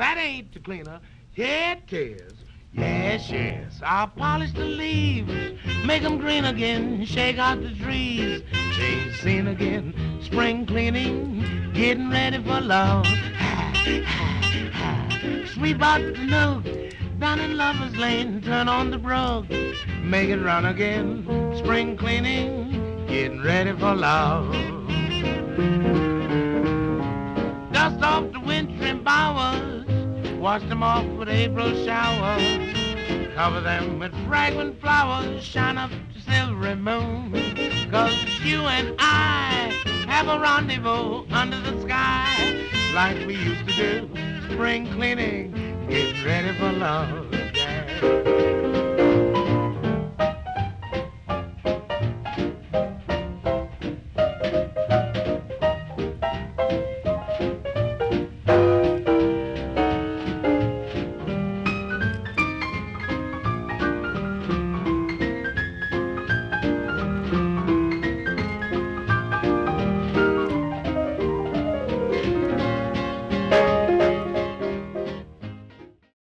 that ain't the cleaner. It is. Yes, yes. I'll polish the leaves, make 'em green again, shake out the trees, change scene again, spring cleaning, getting ready for love. Sweep out the nook, down in Lover's Lane, turn on the brook, make it run again, spring cleaning, getting ready for love. Dust off the wintry bowers, wash them off with April showers, cover them with fragrant flowers, shine up the silvery moon, cause you and I have a rendezvous under the sky, like we used to do, spring cleaning, getting ready for love. Yeah.